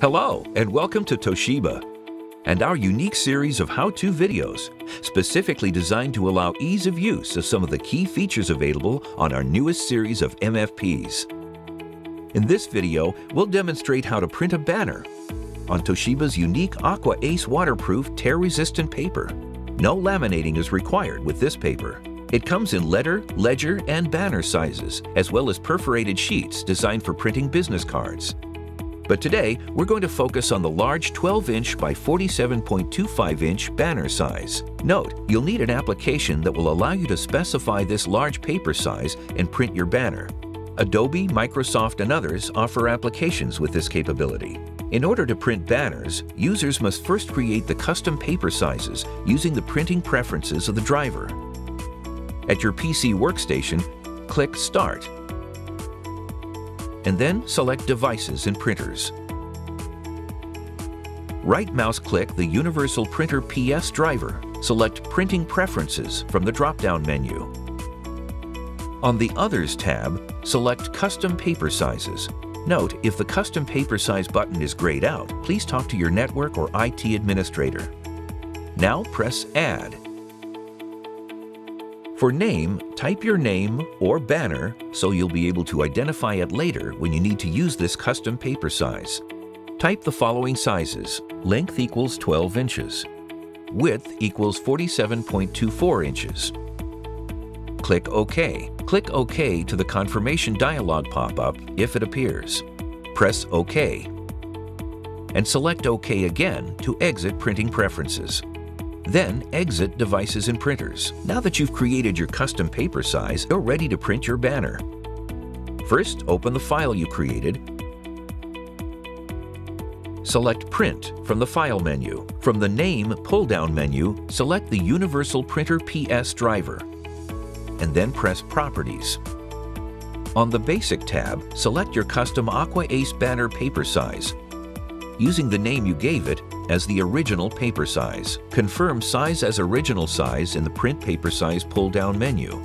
Hello, and welcome to Toshiba and our unique series of how-to videos, specifically designed to allow ease of use of some of the key features available on our newest series of MFPs. In this video, we'll demonstrate how to print a banner on Toshiba's unique Aqua Ace waterproof tear-resistant paper. No laminating is required with this paper. It comes in letter, ledger, and banner sizes, as well as perforated sheets designed for printing business cards. But today, we're going to focus on the large 12-inch by 47.25-inch banner size. Note, you'll need an application that will allow you to specify this large paper size and print your banner. Adobe, Microsoft, and others offer applications with this capability. In order to print banners, users must first create the custom paper sizes using the printing preferences of the driver. At your PC workstation, click Start and then select Devices and Printers. Right-mouse click the Universal Printer PS driver. Select Printing Preferences from the drop-down menu. On the Others tab, select Custom Paper Sizes. Note, if the Custom Paper Size button is grayed out, please talk to your network or IT administrator. Now press Add for name, type your name or banner so you'll be able to identify it later when you need to use this custom paper size. Type the following sizes. Length equals 12 inches. Width equals 47.24 inches. Click OK. Click OK to the confirmation dialog pop-up if it appears. Press OK. And select OK again to exit printing preferences. Then exit Devices and Printers. Now that you've created your custom paper size, you're ready to print your banner. First, open the file you created. Select Print from the File menu. From the Name pull-down menu, select the Universal Printer PS driver, and then press Properties. On the Basic tab, select your custom Aqua Ace banner paper size. Using the name you gave it, as the original paper size. Confirm Size as Original Size in the Print Paper Size pull-down menu.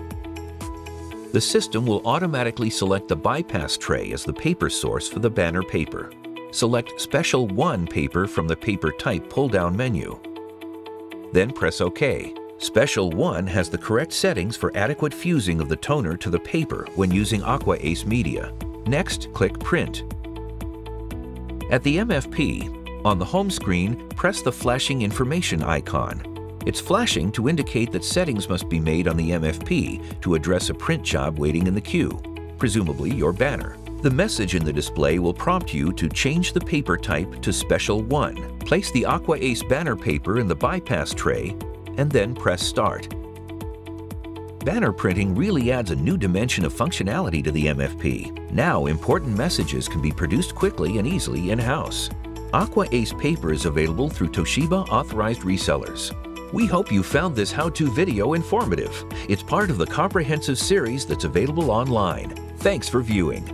The system will automatically select the bypass tray as the paper source for the banner paper. Select Special 1 paper from the Paper Type pull-down menu. Then press OK. Special 1 has the correct settings for adequate fusing of the toner to the paper when using Aqua Ace media. Next, click Print. At the MFP, on the home screen, press the flashing information icon. It's flashing to indicate that settings must be made on the MFP to address a print job waiting in the queue, presumably your banner. The message in the display will prompt you to change the paper type to Special 1. Place the Aqua Ace banner paper in the bypass tray, and then press Start. Banner printing really adds a new dimension of functionality to the MFP. Now, important messages can be produced quickly and easily in-house. Aqua Ace paper is available through Toshiba authorized resellers. We hope you found this how-to video informative. It's part of the comprehensive series that's available online. Thanks for viewing.